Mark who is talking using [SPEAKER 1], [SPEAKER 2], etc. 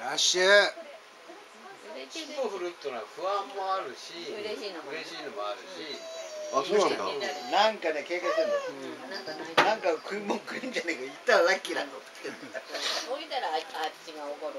[SPEAKER 1] ラッシュ
[SPEAKER 2] シ
[SPEAKER 3] ンプルっていうのは不安もあるし。嬉
[SPEAKER 2] しいのも
[SPEAKER 3] あるし、
[SPEAKER 2] あそうなんだ。
[SPEAKER 4] なんかね警戒してる。ん
[SPEAKER 2] だ、うん、なんか
[SPEAKER 4] 食いもん食えんじゃねえか。言ったらラッキーなの。っ て
[SPEAKER 2] 置いたらあっちが怒る。